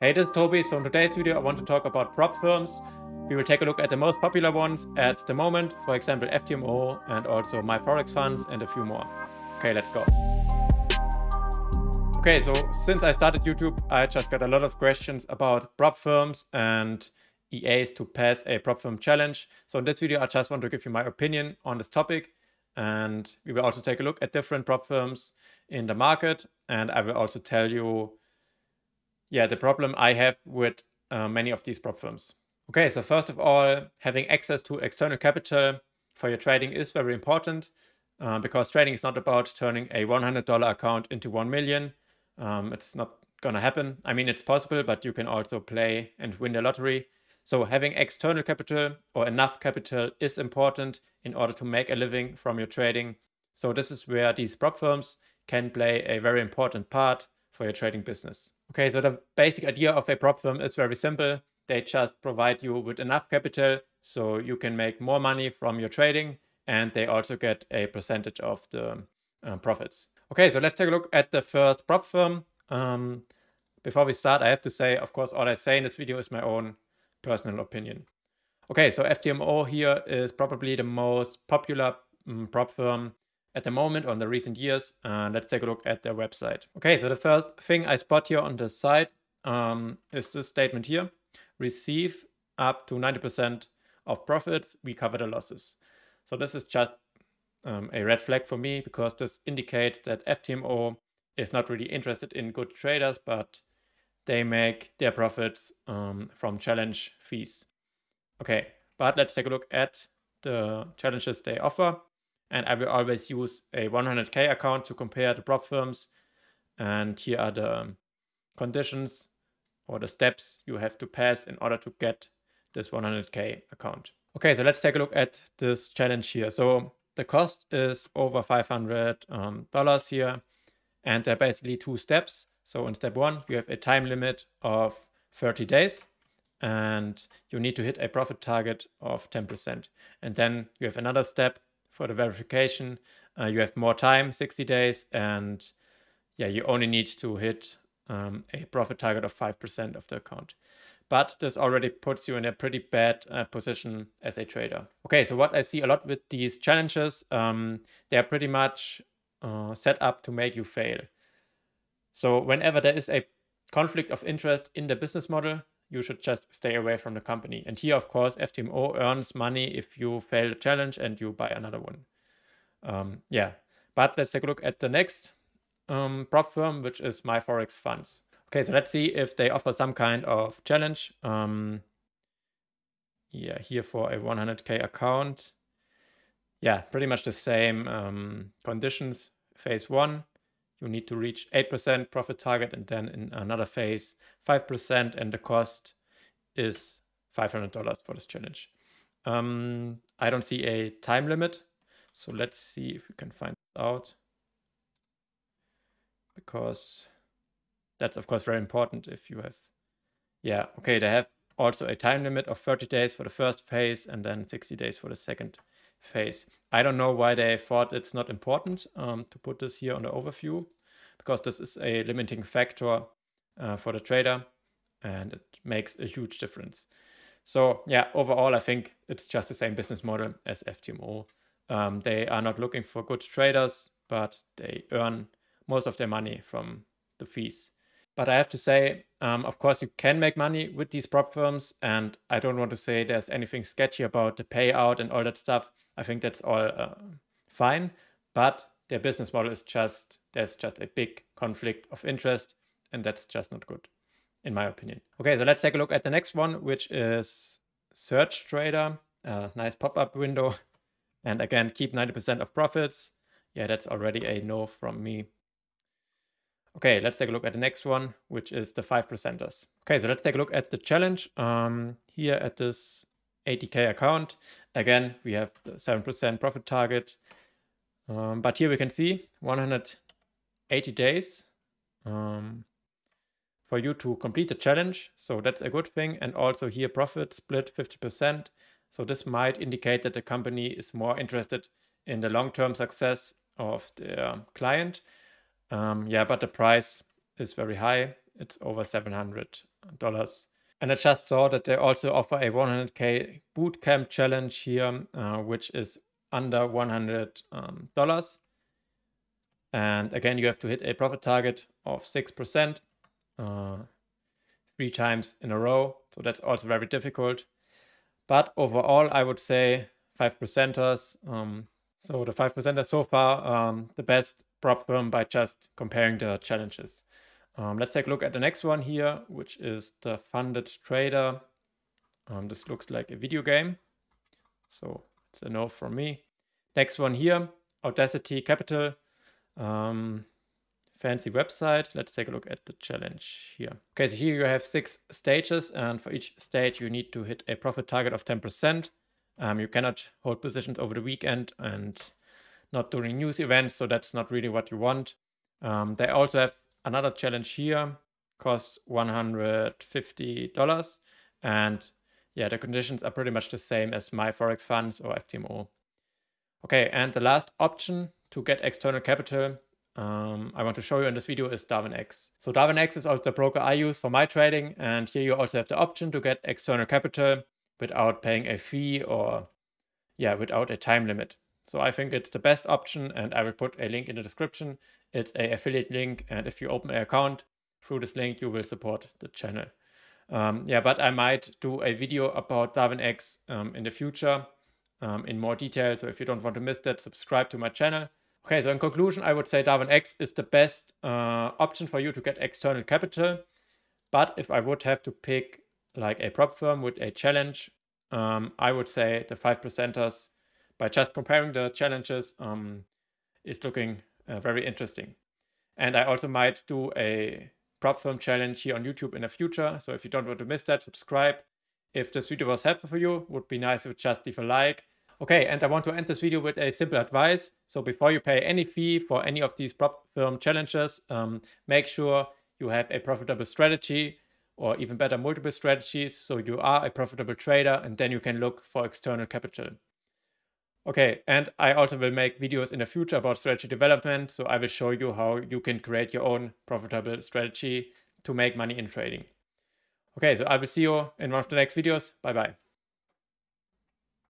Hey, this is Toby. So in today's video, I want to talk about prop firms. We will take a look at the most popular ones at the moment, for example, FTMO and also MyForex funds and a few more. Okay, let's go. Okay, so since I started YouTube, I just got a lot of questions about prop firms and EAs to pass a prop firm challenge. So in this video, I just want to give you my opinion on this topic. And we will also take a look at different prop firms in the market. And I will also tell you yeah, the problem I have with uh, many of these prop firms. Okay, so first of all, having access to external capital for your trading is very important uh, because trading is not about turning a $100 account into 1 million. Um, it's not going to happen. I mean, it's possible, but you can also play and win the lottery. So having external capital or enough capital is important in order to make a living from your trading. So this is where these prop firms can play a very important part for your trading business. Okay, so the basic idea of a prop firm is very simple. They just provide you with enough capital so you can make more money from your trading and they also get a percentage of the uh, profits. Okay, so let's take a look at the first prop firm. Um, before we start, I have to say, of course, all I say in this video is my own personal opinion. Okay, so FTMO here is probably the most popular um, prop firm at the moment or in the recent years. Uh, let's take a look at their website. Okay, so the first thing I spot here on the site um, is this statement here. Receive up to 90% of profits, we cover the losses. So this is just um, a red flag for me because this indicates that FTMO is not really interested in good traders, but they make their profits um, from challenge fees. Okay, but let's take a look at the challenges they offer. And I will always use a 100K account to compare the prop firms. And here are the conditions or the steps you have to pass in order to get this 100K account. Okay, so let's take a look at this challenge here. So the cost is over $500 um, here. And there are basically two steps. So in step one, you have a time limit of 30 days and you need to hit a profit target of 10%. And then you have another step for the verification. Uh, you have more time, 60 days, and yeah, you only need to hit um, a profit target of 5% of the account. But this already puts you in a pretty bad uh, position as a trader. Okay, so what I see a lot with these challenges, um, they're pretty much uh, set up to make you fail. So whenever there is a conflict of interest in the business model, you should just stay away from the company. And here, of course, FTMO earns money if you fail a challenge and you buy another one. Um, yeah, but let's take a look at the next um, prop firm, which is MyForex Funds. Okay, so let's see if they offer some kind of challenge. Um, yeah, here for a 100k account. Yeah, pretty much the same um, conditions. Phase one, you need to reach 8% profit target and then in another phase 5% and the cost is $500 for this challenge. Um, I don't see a time limit. So let's see if we can find out. Because that's of course very important if you have, yeah, okay, they have also a time limit of 30 days for the first phase and then 60 days for the second phase. I don't know why they thought it's not important um, to put this here on the overview because this is a limiting factor uh, for the trader and it makes a huge difference. So yeah, overall, I think it's just the same business model as FTMO. Um, they are not looking for good traders, but they earn most of their money from the fees. But I have to say, um, of course, you can make money with these prop firms, and I don't want to say there's anything sketchy about the payout and all that stuff. I think that's all uh, fine, but their business model is just there's just a big conflict of interest, and that's just not good, in my opinion. Okay, so let's take a look at the next one, which is SurgeTrader. A nice pop-up window, and again, keep 90% of profits. Yeah, that's already a no from me. Okay, let's take a look at the next one, which is the 5 percenters. Okay, so let's take a look at the challenge. Um, here at this 80k account, again, we have the 7% profit target. Um, but here we can see 180 days um, for you to complete the challenge. So that's a good thing. And also here profit split 50%. So this might indicate that the company is more interested in the long-term success of their client. Um, yeah, but the price is very high. It's over $700 And I just saw that they also offer a 100k bootcamp challenge here, uh, which is under $100. Um, and again, you have to hit a profit target of 6% uh, three times in a row. So that's also very difficult. But overall, I would say 5 percenters. Um, so the 5 percenters so far, um, the best prop firm by just comparing the challenges. Um, let's take a look at the next one here, which is the funded trader. Um, this looks like a video game. So it's a no from me. Next one here, Audacity Capital. Um, fancy website. Let's take a look at the challenge here. Okay, so here you have six stages and for each stage you need to hit a profit target of 10%. Um, you cannot hold positions over the weekend and not during news events, so that's not really what you want. Um, they also have another challenge here, costs $150 and yeah, the conditions are pretty much the same as my Forex funds or FTMO. Okay, and the last option to get external capital um, I want to show you in this video is Darwinex. So Darwinex is also the broker I use for my trading. And here you also have the option to get external capital without paying a fee or yeah, without a time limit. So I think it's the best option and I will put a link in the description. It's a affiliate link and if you open an account through this link, you will support the channel. Um, yeah, but I might do a video about Darwinex um, in the future um, in more detail. So if you don't want to miss that, subscribe to my channel. Okay, so in conclusion, I would say Darwinex is the best uh, option for you to get external capital. But if I would have to pick like a prop firm with a challenge, um, I would say the 5%ers, by just comparing the challenges, um, is looking uh, very interesting. And I also might do a prop firm challenge here on YouTube in the future. So if you don't want to miss that, subscribe. If this video was helpful for you, would be nice if you just leave a like Okay, and I want to end this video with a simple advice. So before you pay any fee for any of these prop firm challenges, um, make sure you have a profitable strategy or even better multiple strategies. So you are a profitable trader and then you can look for external capital. Okay, and I also will make videos in the future about strategy development. So I will show you how you can create your own profitable strategy to make money in trading. Okay, so I will see you in one of the next videos. Bye bye.